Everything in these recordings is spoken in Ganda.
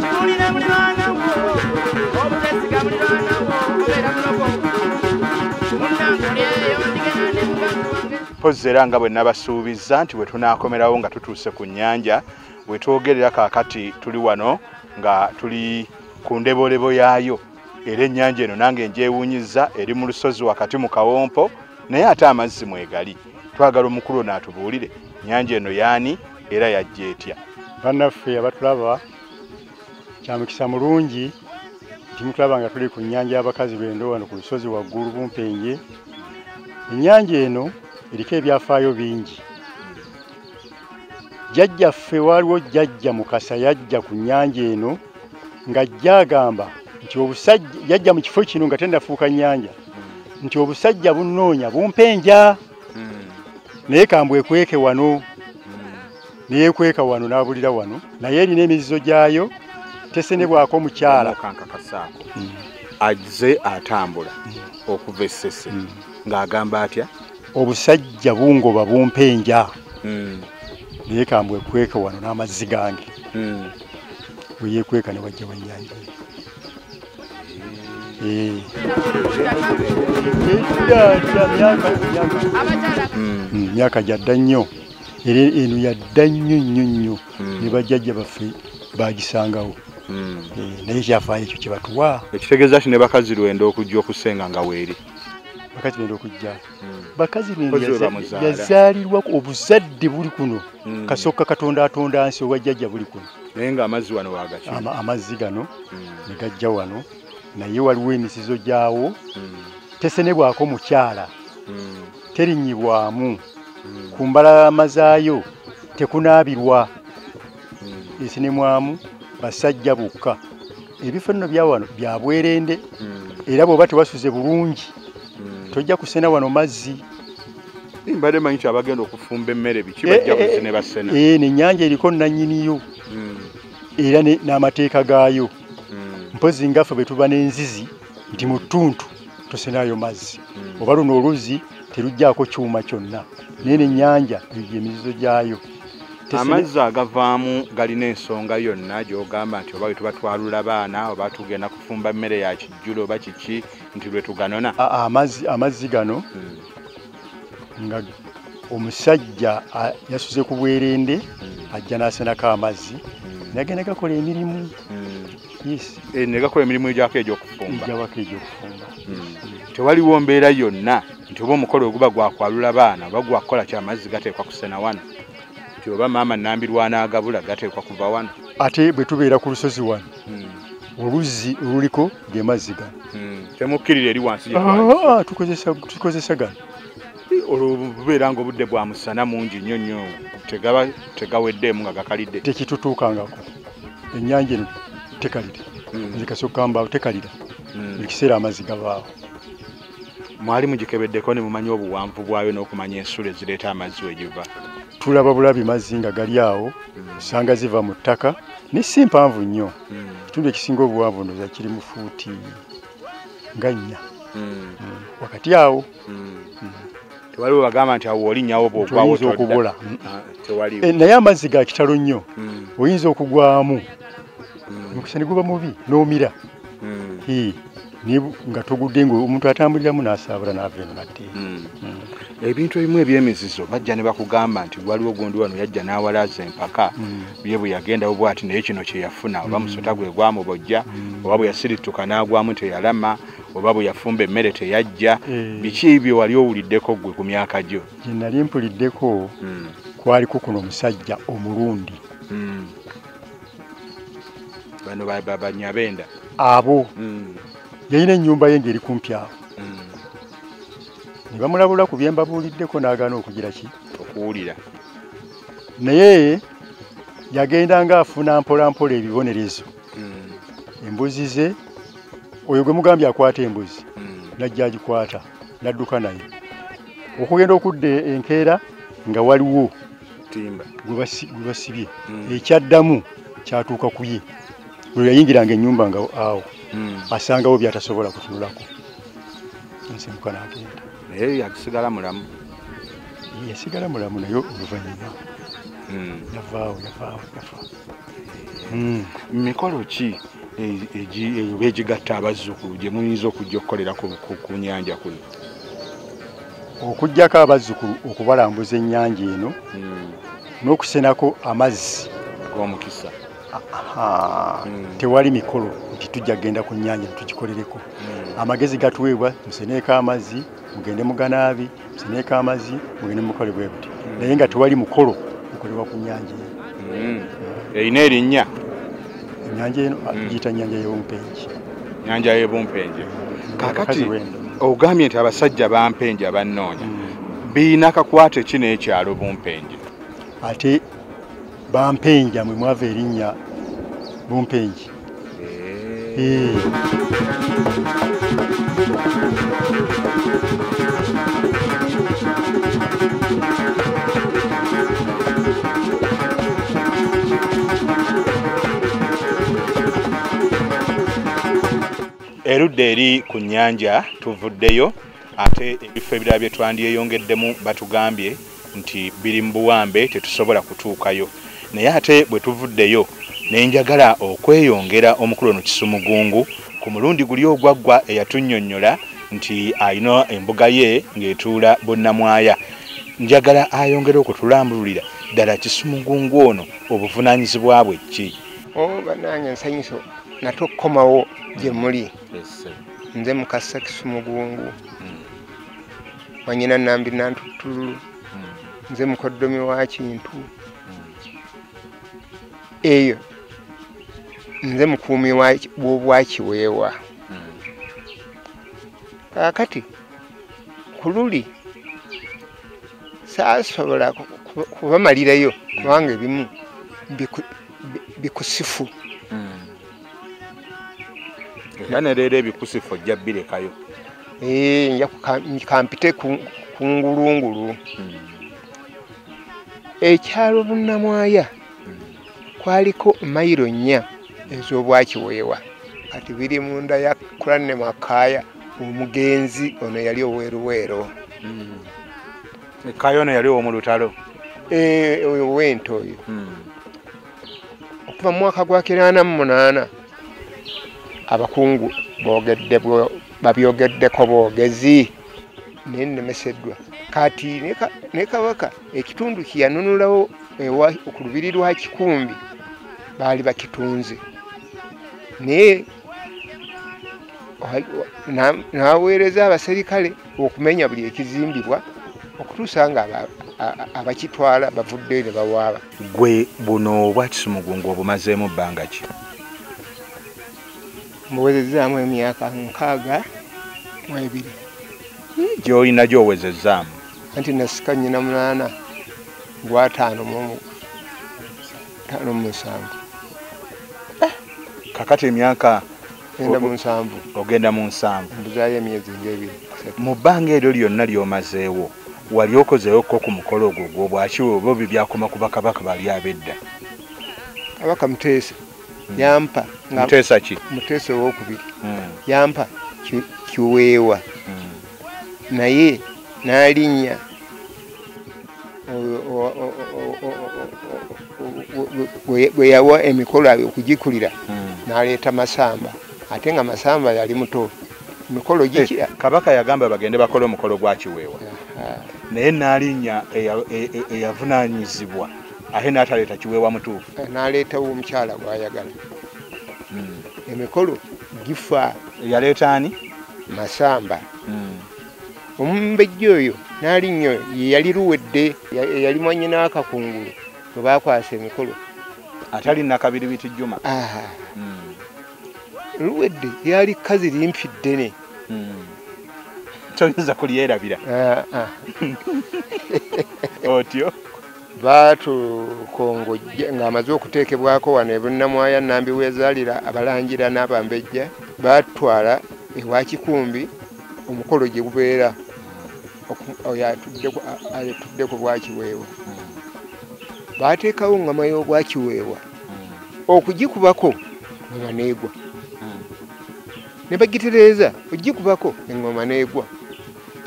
kiwulire buli mwana wo obutesiga buli mwana wo obeera wange mpozzi era nga bwe nabasuubiza nti bwe tunaakomerawo nga tutuuse ku nnyanja bwe twogerera kaakati tuli wano nga tuli ku ndebolebo yaayo. Era ennyanja eno nange ngyewuunyiza eri mu lusozi wakati mu kawompo naye ate amazzi mwegali. Twagala omukulu ono atubuulire. Nnyanja eno yaani era yajja etya? Bannaffe abatulaba kya mukisa mulungi nti mutulaba nga tuli ku nnyanja y'abakazi bendo wano ku lusozi waggulu bumpenje ennyanja eno eriko ebyafaayo bingi. Jjajjaffe waaliwo jjajja mukasa yajja ku nnyanja eno ng'ajja agamba nti obusajja yajja mu kifo kino nga tennafuuka nnyanja nti obusajja bunnoonya bumpenja. Naye kambwekweke wano neyekweka wano n'abulira wano naye erina emizizo gyayo tesenebwako mukyala. Kankakasaako azze atambula okuva essese. Mm. ng'agamba atya? Obusajja bungoba bumpenja naye kambwekweka wano n'amazzi gange. Weyekweka ne wajja wennyanja edda myaka gyadda nnyo. Era eno yadda nnyo nnyo nnyo. Ne bajjajja baffe bagisangawo Eh, naye kyafaayo ekyo kye batuwa. Ekitegeeza ti ne bakazi lwenda okujja okusenga nga weeri? Bakazi benda okujja. Bakazi we bamuzaala. yazaalirwa obuzadde buli kuno. Mm. kasooka katonda atonda nsi obwajjajja buli kuno. Naye ng'amazzi wano wagaki Ama- amazzi gano ne gajja wano naye waliwo emisizo gyawo. Tesenebwako mukyala. Terinyibwamu. Ku mbalama zaayo tekunaabirwa. Esinemwamu basajja bokka. Ebifo nno bya wano bya bwerende era bw'oba tewasuze bulungi tojja kusena wano mazzi. Mbadde manyi ti abagenda okufumba emmere biki bajja Eh, eh, buzi ne basena nennyanja eriko nannyiniyo Mm, era n'amateeka gaayo. Mpozi ngaffe bwe tuba n'enzizi nti mu ttuntu tosenayo mazzi. Oba luno oluzi teruggyako kyuma kyonna. Naye nennyanja eyo emizizo gyayo amazzi agavaamu galina ensonga yonna gy'ogamba nti oba bwe tuba twalula baana oba tugenda kufumba mmere ya kijjulo oba kiki nti lwe tuganona. Amazzi gano Mm, nga omusajja yasuze ku bwerende mm, ajja n'asenako amazzi. Mm, nagenda gakola emirimu. Eh, ne gakola emirimu egyako egy'okufumba. Ejjawako egy'okufumba. Tewaliwo mbeera yonna nti oba omukolo oguba gwakwalula baana oba gwakukola kyamazzi gateekwa kusena wano nti oba maama nambirwa n'agabula gateekwa kuva wano. Ate bwe tubeera ku lusozi wano Mm, oluzzi oluliko ge mazzi gano mm. temukkirira eri wansi tukozesa gano olwo bubeera nga obudde bwa musana mungi nnyo nnyo tegaba tegaweddeemu nga gakalidde. Tekitutuukangako ennyanja eno tekalira Mm, nze kasooka mbaawo tekalira. Buli kiseera amazzi gabaawo. Mwali mugikebeddeko ne mumanya obuwanvu bwayo n'okumanya ensula ezireeta amazzi we giva tulaba bulabi mazzi nga gali awo osanga ziva mu ttaka ne si mpanvu nnyo. Ekitundu ekisinga obuwanvu ndoza kiri mu fuuti nga nnya. Mm, Mm, wakati awo mm. tewaliwo bagamba nti awo olinnyawo bwogwawo oyinza okubula tewaliwo. Eh, naye amazzi ga kitalo nnyo. Mm, oyinza okugwamu. Omukisa ne guba mubi n'omira nga togudde nga omuntu atambuliramu n'asaabula n'ava eno natte mm. ebintu ebimu ebyemizizo bajja ne bakugamba nti waliwo gundi wano yajja n'awalaza empaka. Ye bwe yagendawo bwati naye kino kye yafuna. Oba musota gwe gwamubojja oba bwe yasirituka n'agwamu teyalama oba bwe yafumba emmere teyajja Eh. biki bye wali owuliddeko gwe ku myaka gyo? Gye nali mpuliddeko kwaliko kuno omusajja omulundi. Bano ba- ba- banyabenda abo yalina ennyumba ye ng'eri kumpi awo. Mm. ne bamulabula ku bye mbabuuliddeko n'agaana okugira ki? Okuwulira. Naye yagendanga afuna mpola mpola ebibonerezo. Mm, embuzi ze oyo gwe mugambye akwata embuzi mm, najja agikwata n'adduka naye. Okugenda okudda enkeera nga waliwo gwe basi- gwe basibye ekyaddamu kyatuuka ku ye. Lwe yayingiranga ennyumba nga awo asangawo byatasobola kutunulako nsimuka n'agenda naye yasigala mulamu yasigala mulamu naye oluvannyuma Mm. yavaawo yavaawo yafa Mm. mikolo ki e- oba egigatta abazzukulu gye muyinza okujja okukolera ku, nyanja kuno okugjako abazzukulu okubalambuza ennyanja eno Mm. n'okusenako amazzi g'omukisa Mm. Tewali mikolo nti tujja kgenda ku nnyanja netugikolereko Mm. amagezi gatuweebwa museneeko amazzi mugende muganaabi museneeko amazzi mugende mukole bwe buti. Naye nga tewali mukolo gukolebwa ku nnyanja Mm. erina erinnya? Ennyanja eno Mm. giyita nnyanja y'omumpenji nyanja y'ebumpenje. Kakati ogambye nti abasajja bampenja bannoonya Mm. biina kakwate ki n'ekyalo bumpenje? Ate bampenja mwe mwava erinnya bumpenji Eh. erudda eri ku nnyanja tuvuddeyo ate ebifo ebirala bye twandyeyongeddemu batugambye nti biri mu buwambe tetusobola kutuukayo naye ate bwe tuvuddeyo ne njagala okweyongera omukulu ono kisumugungu ku mulundi guli ogwaggwa eyatunnyonnyola nti alina embuga ye ng'etuula bunnamwaya njagala ayongere okutulambululira ddala kisumugungu ono obuvunaanyizibwa bwe ki? O banange nsanyuso nate okukomawo gye muli. Nze mukasa kisumugungu. Wanyina nambi nantutululu nze mukoddomi wa kintu. Eyo nze mukuumi wa- w'obwakiweewa kaakati ku luli saasobola ku- ku- kubamalirayo kubanga ebimu biku- bi- bikusifu. Era ne leero ebikusifu ojja birekayo. Nja kampite ku ku ngulungulu. Ekyalo bunnamwaya kwaliko mayiro nnya ez'obwakiweewa kati biri munda ya kulanne makaaya omugenzi ono yali oweruweero kayono yali omu lutalo? Eh, oyo oyo. Okuva mu mwaka gwa kinaana mu munaana abakungu boogedde babyogeddeko boogezi naye nnemeseddwa. Kati ne Ka- ne kabaka ekitundu kye yanunulawo ewa- ku lubiri lwa kikumbi baali bakitunze naye n'aweereza abaserikale okumenya buli ekizimbibwa okutuusa nga abakitwala bavuddeyo ne bawaaba. Gwe buno obwakisumugungu obumazeemu bbanga ki? Mbuwezezaamu emyaka nkaaga mu ebiri. Gyolina gyowezezaamu anti nasika nyina munaana gwataano mu taano mu nsanvu kakati emyaka enda mu nsanvu ogenda mu nsanvu mbuzaayo emyezi ngaebiri mu bbanga eryo lyonna lyomazeewo wali okozeeko ku mukolo ogwo gwobwakiwe oba obi byakoma ku bakabaka bali ab'edda? Kabaka muteesa yampa nga muteesa ki? Muteesa owokubiri. Mm, yampa ki- kiweewa mm. naye n'alinnya oyo- o- o- o- o- o- o- bwe- yawa emikolo abyo okugikulira. N'aleeta masamba ate nga masamba yali muto emikolo gikira kabaka yagamba bagende bakole omukolo gwa kiweewa Ah, naye n'alinnya e- e- eyavunaanyizibwa ate n'ataleeta kiweewa mutuufu. N'aleetawo omukyala gw'ayagala. Emikolo gifa. Yaleeta ani? Masamba. Mm. omumbejja oyo n'alinnya oyo ye yali luwedde ya- yali mwanyina akakungulu bwe bakwasa emikolo. Atali nakabiri biti juma. Ah, Mm. Luwedde yali kazi limpi ddene. Toyinza kulyerabira. Ah, ah. otyo. Batukongojja ng'amaze okuteekebwako wano ebunnamwaya nambi wezaalira abalangira n'abambejja batwala ewa kikumbi omukolo gye gubeera. Oyo atudde ku- a- atudde ku bwakiweewa. Bateekawo ngama y'obwakiweewa okugikubako bwe baneegwa ne bagitereeza ogikubako eŋŋoma neegwa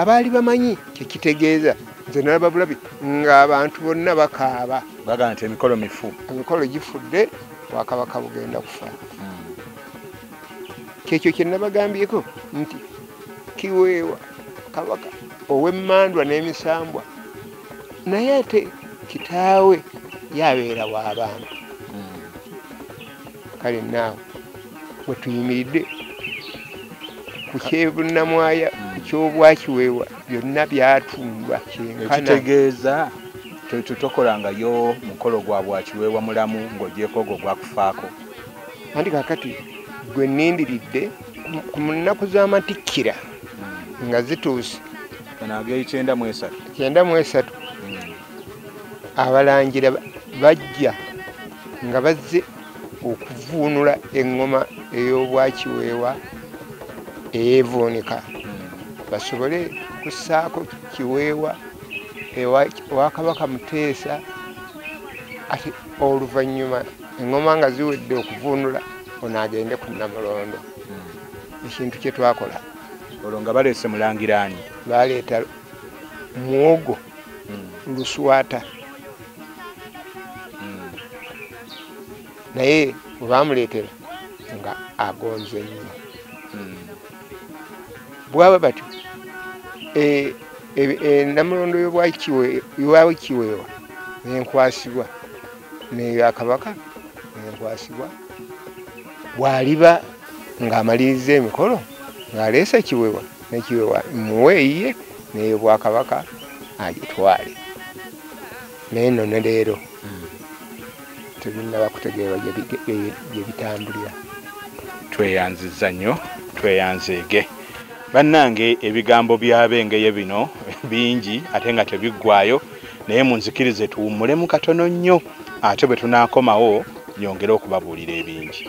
abaali bamanyi kyekitegeeza nze nalaba bulabi ng'abantu bonna bakaaba. Bagaa nti emikolo mifu. Emikolo gifudde bwakabaka bugenda kufa. Kyekyo kye nabagambyeko nti kiweewa kabaka ow'emmandwa n'emisambwa naye ate kitaawe yabeera w'abantu kale naawe bwe tuyimiridde ku kyebunnamwaya ku kyobwakiweewa byonna byatundwa kyenkana. Ekitegeeza tutokolangayo mukolo gwa bwakiweewa mulamu ng'ogyeko ogwo gwakufaako anti kakati gwe nindiridde ku- ku nnaku z'amatikkira nga zituuse. Nageikyenda mu esatu. Kyenda mu esatu. Abalangira ba- bajja nga bazze okuvuunula eŋŋoma ey'obwakiweewa eyeevuunika basobole kussaako kiweewa ewa- ewa kabaka muteesa ate oluvannyuma eŋŋoma nga ziwedde okuvuunula ono agende ku namulondo ekintu kye twakola. Olwo nga baleese mulangiraani baleeta muwogo luswata. Naye bwe bamuleetera nga agonze nnyo bwaba batyo. E- e- enamulondo yobwakiweewa nenkwasibwa neyo akabaka nenkwasibwa bwaliba ng'amaliriza emikolo ng'aleese kiweewa nekiweewa muweeyiye neyo bwakabaka agitwale. Naye nno ne leero. Tebinnaba kutegeerwa gye bige- gye- gye bitambulira. Tweyanziza nnyo tweyanzeege bannange ebigambo byabengeye bino bingi ate nga tebiggwayo naye munzikirize tuwummulemu katono nnyo ate bwe tunaakomawo nyongere okubabuulira ebingi